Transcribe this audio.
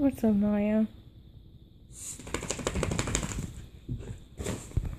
What's up, Naya?